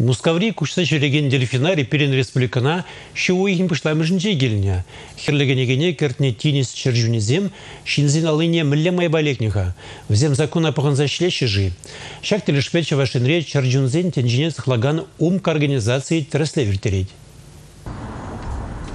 Мускаври кушса жүреген дельфинарий перен республикана шиуихин пышламышынче келіне. Херлегенегене кертне тинис чержунезем шинзин алыне мілле майбалекниха. Взем закон апығынза шлеші жи. Шак телешпече вашенре чержунзен тенжине сахлаган умка организации трэсле вертереть.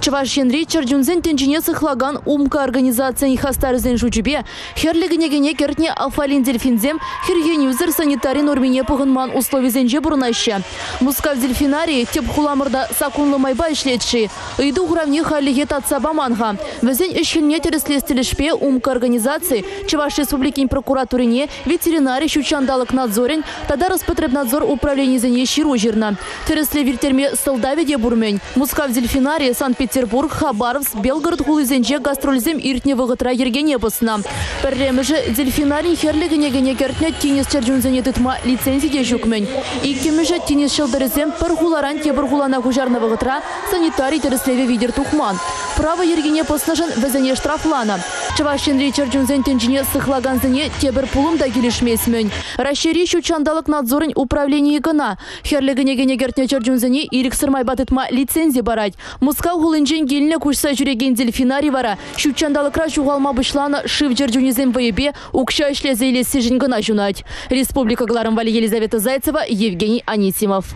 Чавашин Ричард Джунзен тенчине сыхлаган умка организация хастарызен жучебе, херлігінегене кертне афалин дельфинзем, хергенюзер санитарий нормине пығынман условизенже бұрнайшы. Мускав дельфинарий теп хуламырда сакунлы майба ишлетші, ыйды угравне халлиге татса баманға. Візен ішхілне тереслестілішпе умка организации Чаваш Республикин прокуратурине ветеринарий щучандалық надзорен, тада Роспотребнадзор управление зене жирна. Тересле виртерме солдавиде бурмень. Мускав дельфинарий Санкт-Петербург Петербург, Хабаровск, Белгород хулызенже гастрользем иртне ергене босына. Пірреміжі дельфинарин херлігіне гене кертне теннис чарджунзене тытма лицензиде жүкмен. Иккеміжі теннис шылдырызем пір хуларан тебір хулана хужарны вғытра санитарий теріслеве видер тухман. Право ергене поснажын візене штрафлана. Чавашин Ричард Джунзен тенжине сыхлаганзыне тебір пулым да келішмесмен. Рашери шучандалық надзорын управление гына. Херлігіне гене кертне чарджунзене ирік сырмай батытма лицензия барать. Мускау хулын Пиринжен келіне күшса жүреген дельфинарий вара. Шүтчандалықра жуғалма бұшланы шив жерджунезен вайыбе укша ішлезе елесі жінгіна жунать. Республика Гларымвали Елизавета Зайцева, Евгений Анисимов.